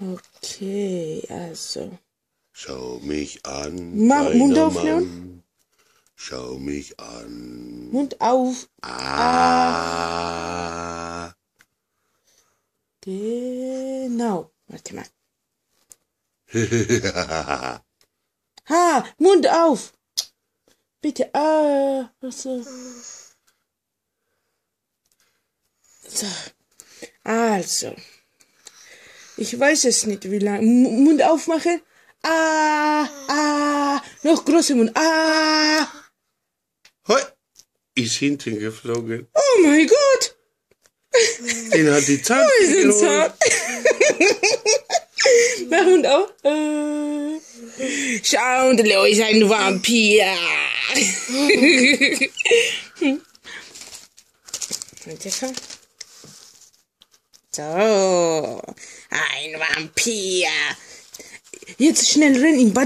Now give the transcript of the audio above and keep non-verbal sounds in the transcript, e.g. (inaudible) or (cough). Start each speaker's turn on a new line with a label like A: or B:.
A: Okay, also.
B: Schau mich an.
A: Ma- Mund aufnehmen?
B: Mann. Schau mich an.
A: Mund auf.
B: Ah.
A: Genau. Warte mal. (laughs) Ha, Mund auf. Bitte. Ah, so. So. Also. Ich weiß es nicht, wie lange. M- Mund aufmachen. Ah, ah. Noch größer Mund. Ah.
B: Hoi. Ist hinten geflogen.
A: Oh mein Gott.
B: Den hat die Zahn.
A: Wir sind zart. Mach Mund auf. Äh. Schau, der Leo ist ein Vampir. (laughs) Warte, komm. So, ein Vampir. Jetzt schnell rennen im Bad.